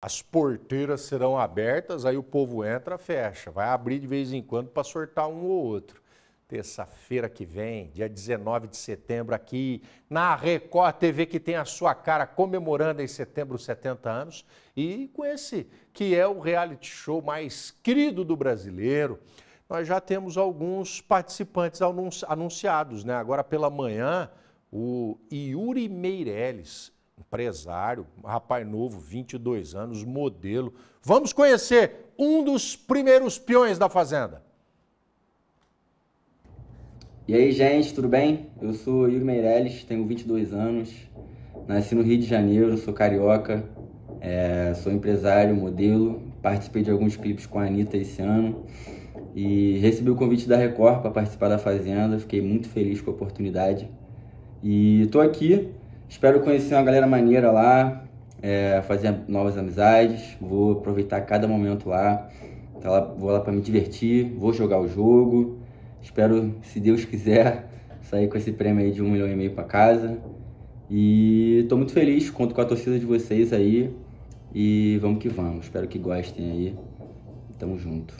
As porteiras serão abertas, aí o povo entra, fecha. Vai abrir de vez em quando para sortar um ou outro. Terça-feira que vem, dia 19 de setembro, aqui na Record TV, que tem a sua cara comemorando em setembro 70 anos, e com esse que é o reality show mais querido do brasileiro. Nós já temos alguns participantes anunciados, né? Agora pela manhã, o Yuri Meirelles empresário, rapaz novo, 22 anos, modelo. Vamos conhecer um dos primeiros peões da Fazenda. E aí, gente, tudo bem? Eu sou Yuri Meirelles, tenho 22 anos, nasci no Rio de Janeiro, sou carioca, é, sou empresário, modelo, participei de alguns clipes com a Anitta esse ano e recebi o convite da Record para participar da Fazenda, fiquei muito feliz com a oportunidade. E estou aqui Espero conhecer uma galera maneira lá, é, fazer novas amizades. Vou aproveitar cada momento lá. Tá lá vou lá para me divertir, vou jogar o jogo. Espero, se Deus quiser, sair com esse prêmio aí de um milhão e meio para casa. E estou muito feliz, conto com a torcida de vocês aí. E vamos que vamos. Espero que gostem aí. Tamo junto.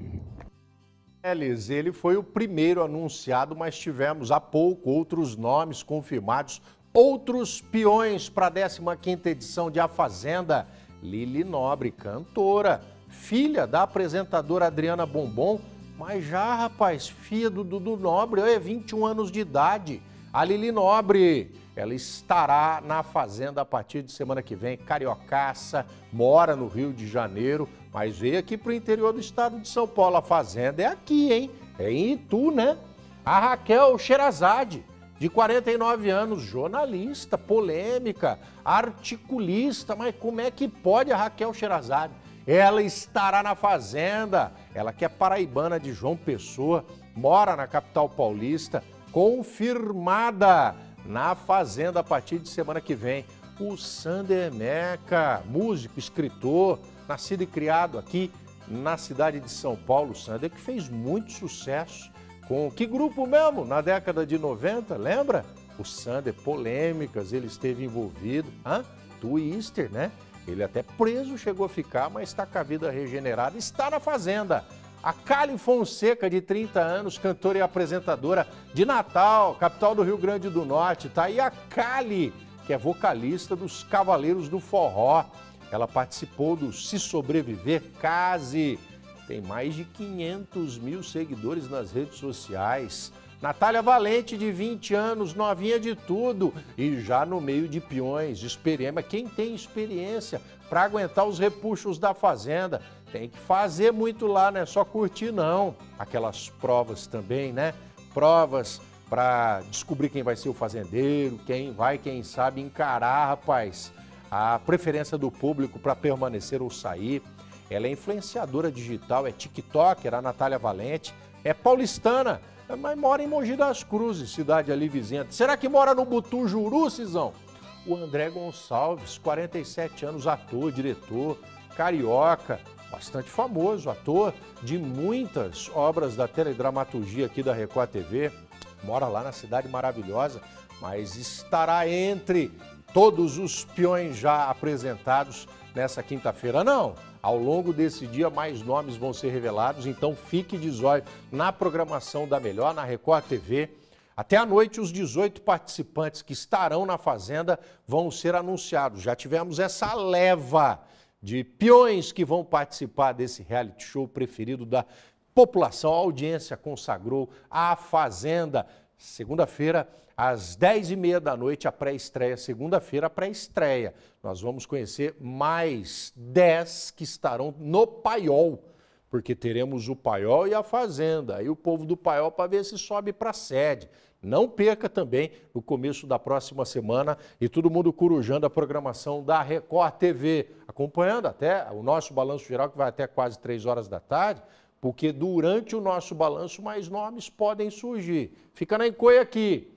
Elis, ele foi o primeiro anunciado, mas tivemos há pouco outros nomes confirmados Outros peões para a 15ª edição de A Fazenda, Lili Nobre, cantora, filha da apresentadora Adriana Bombom, mas já, rapaz, filha do Dudu Nobre, é 21 anos de idade. A Lili Nobre, ela estará na Fazenda a partir de semana que vem, cariocaça, mora no Rio de Janeiro, mas veio aqui para o interior do estado de São Paulo. A Fazenda é aqui, hein? É em Itu, né? A Raquel Xerazade, de 49 anos, jornalista, polêmica, articulista, mas como é que pode a Raquel Sherazade? Ela estará na Fazenda, ela que é paraibana de João Pessoa, mora na capital paulista, confirmada na Fazenda a partir de semana que vem. O Sander Meca, músico, escritor, nascido e criado aqui na cidade de São Paulo, Sander, que fez muito sucesso com que grupo mesmo? Na década de 90, lembra? O Sander, polêmicas, ele esteve envolvido. Hã? Twister, né? Ele até preso chegou a ficar, mas está com a vida regenerada, está na fazenda. A Kali Fonseca, de 30 anos, cantora e apresentadora de Natal, capital do Rio Grande do Norte. Tá aí a Kali, que é vocalista dos Cavaleiros do Forró. Ela participou do Se Sobreviver, Case tem mais de 500 mil seguidores nas redes sociais. Natália Valente, de 20 anos, novinha de tudo e já no meio de peões, experiência. Quem tem experiência para aguentar os repuxos da fazenda tem que fazer muito lá, não é só curtir, não. Aquelas provas também, né? Provas para descobrir quem vai ser o fazendeiro, quem vai, quem sabe, encarar, rapaz, a preferência do público para permanecer ou sair. Ela é influenciadora digital, é TikToker, a Natália Valente, é paulistana, mas mora em Mogi das Cruzes, cidade ali vizinha. Será que mora no Butujuru, Cisão? O André Gonçalves, 47 anos, ator, diretor, carioca, bastante famoso, ator de muitas obras da teledramaturgia aqui da Record TV. Mora lá na cidade maravilhosa, mas estará entre todos os peões já apresentados nessa quinta-feira. Não, ao longo desse dia, mais nomes vão ser revelados, então fique de zóio na programação da Melhor, na Record TV. Até à noite, os 18 participantes que estarão na Fazenda vão ser anunciados. Já tivemos essa leva de peões que vão participar desse reality show preferido da população. A audiência consagrou a Fazenda. Segunda-feira, às 10h30 da noite, a pré-estreia. Segunda-feira, a pré-estreia. Nós vamos conhecer mais 10 que estarão no Paiol, porque teremos o Paiol e a Fazenda. Aí o povo do Paiol para ver se sobe para a sede. Não perca também no começo da próxima semana e todo mundo corujando a programação da Record TV, acompanhando até o nosso balanço geral que vai até quase 3 horas da tarde, porque durante o nosso balanço mais nomes podem surgir. Fica na encoia aqui.